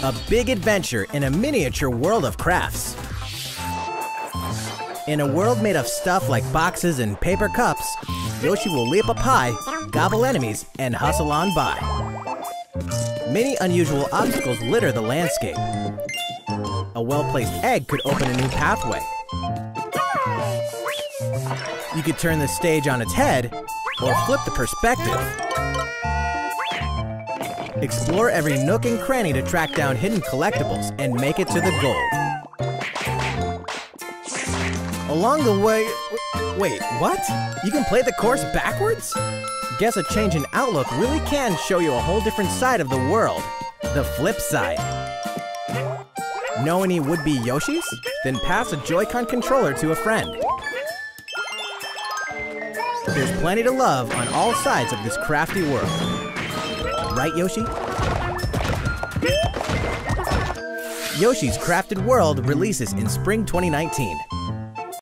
A big adventure in a miniature world of crafts. In a world made of stuff like boxes and paper cups, Yoshi will leap up high, gobble enemies, and hustle on by. Many unusual obstacles litter the landscape. A well-placed egg could open a new pathway. You could turn the stage on its head, or flip the perspective. Explore every nook and cranny to track down hidden collectibles and make it to the goal. Along the way... Wait, what? You can play the course backwards? Guess a change in outlook really can show you a whole different side of the world. The flip side. Know any would-be Yoshis? Then pass a Joy-Con controller to a friend. There's plenty to love on all sides of this crafty world. Right, Yoshi? Yoshi's Crafted World releases in spring 2019.